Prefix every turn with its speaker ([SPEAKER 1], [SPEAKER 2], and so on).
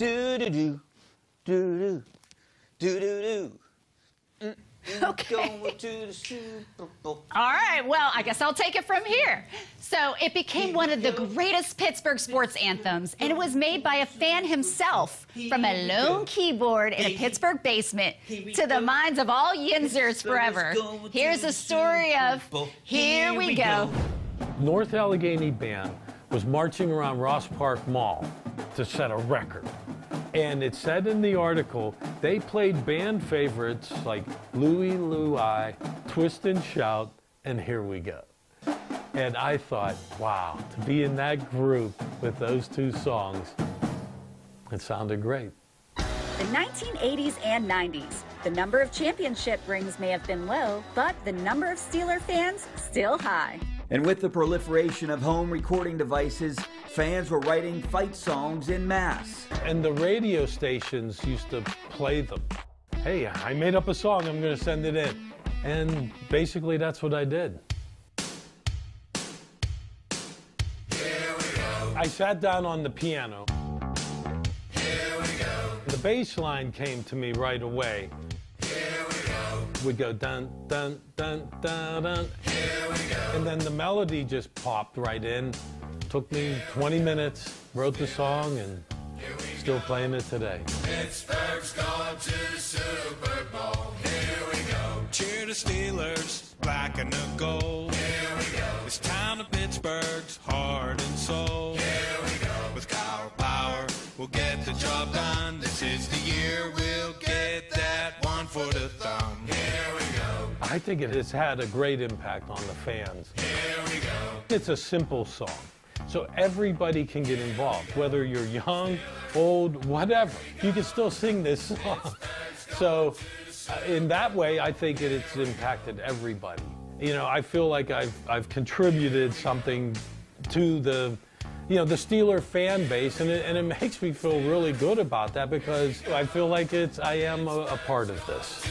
[SPEAKER 1] Do do do, do do, do mm. do do.
[SPEAKER 2] Okay.
[SPEAKER 1] Going to the Super Bowl.
[SPEAKER 2] All right, well, I guess I'll take it from here. So it became one of the greatest Pittsburgh sports anthems, and it was made by a fan himself from a lone keyboard in a Pittsburgh basement to the minds of all Yinzers forever. Here's a story of Here We Go.
[SPEAKER 3] North Allegheny Band was marching around Ross Park Mall to set a record. And it said in the article they played band favorites like Louie Louie, Twist and Shout, and Here We Go. And I thought, wow, to be in that group with those two songs, it sounded great.
[SPEAKER 4] The 1980s and 90s. The number of championship rings may have been low, but the number of Steeler fans still high.
[SPEAKER 5] And with the proliferation of home recording devices, fans were writing fight songs in mass.
[SPEAKER 3] And the radio stations used to play them. Hey, I made up a song, I'm going to send it in. And basically, that's what I did. I sat down on the piano. The bass line came to me right away. Would go dun dun dun dun dun. And then the melody just popped right in. Took me 20 minutes, wrote the song, and still playing it today.
[SPEAKER 6] Pittsburgh's gone to Super Bowl. Here we go. Cheer the Steelers, black and the gold. Here we go. This town of Pittsburgh's heart and soul. Here we go. With Cowher Power, we'll get the job done. This is the year we'll get that one for the thumb. Here we go.
[SPEAKER 3] I think it has had a great impact on the fans.
[SPEAKER 6] Here we go.
[SPEAKER 3] It's a simple song, so everybody can get involved, whether you're young, old, whatever. You can still sing this song. So, uh, in that way, I think it, it's impacted everybody. You know, I feel like I've, I've contributed something to the, you know, the Steeler fan base, and it, and it makes me feel really good about that because I feel like it's I am a, a part of this.